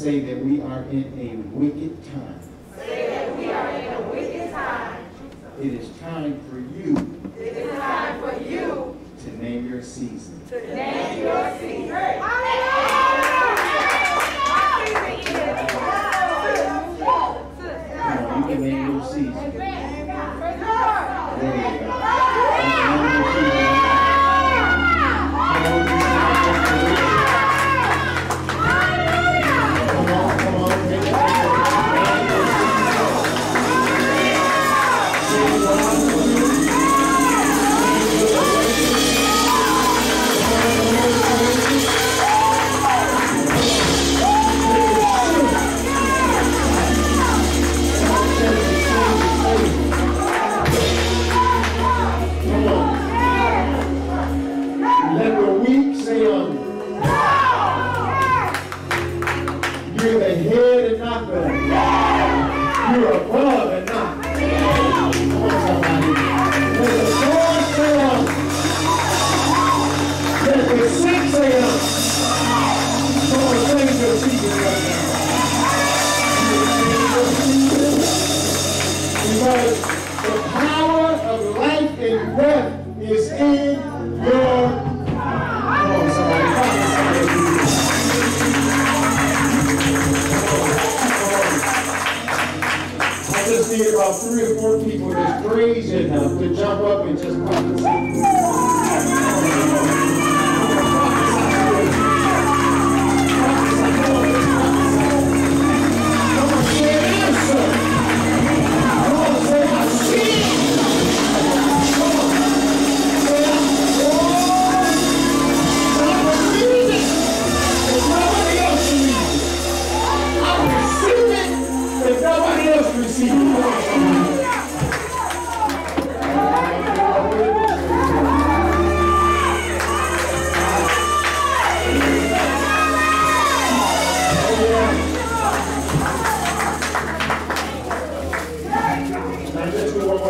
Say that we are in a wicked time. Say that we are in a wicked time. It is time for you It is time for you to name your season. to name your season. On, you can name your season. You're above and not. Come on, somebody. Let the poor say um. Let the sick say um. Come. Because the power of life and death is in Just need about three or four people that's crazy enough to jump up and just prophesy.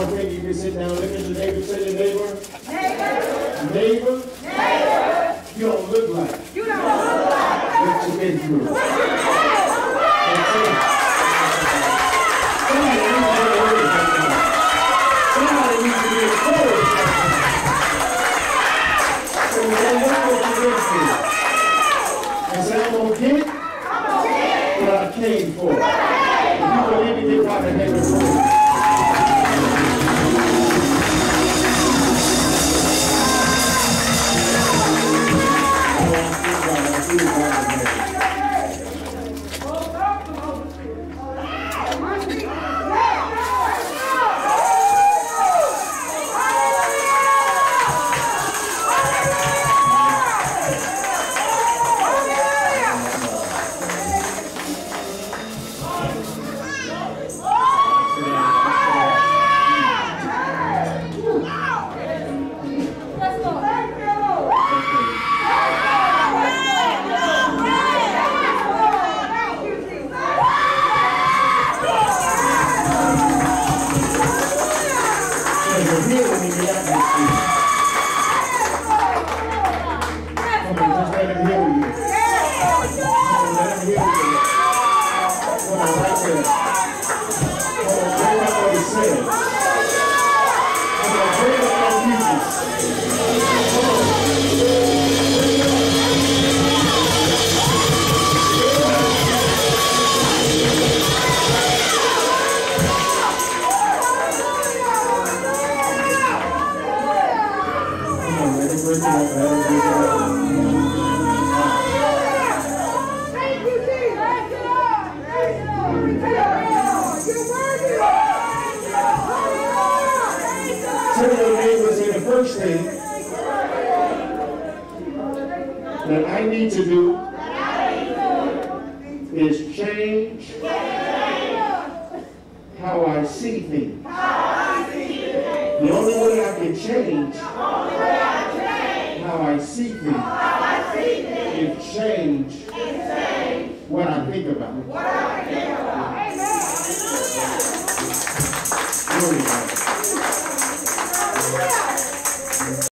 Let's do one more thing. You can sit down. Look at your neighbor. Say your neighbor. Neighbor. neighbor, You don't look like what you've been through. Somebody needs to be encouraged. Somebody needs to be encouraged right now. So you don't look what you've been through. Say, I'm going to get what I came for. You believe it, give God a hand of let him heal you. Let him heal you. What he said. Come on, bring up up. Let him break it that I need to do is change how I see things. The only way I can change how I see things is change what I think about. Glory to God.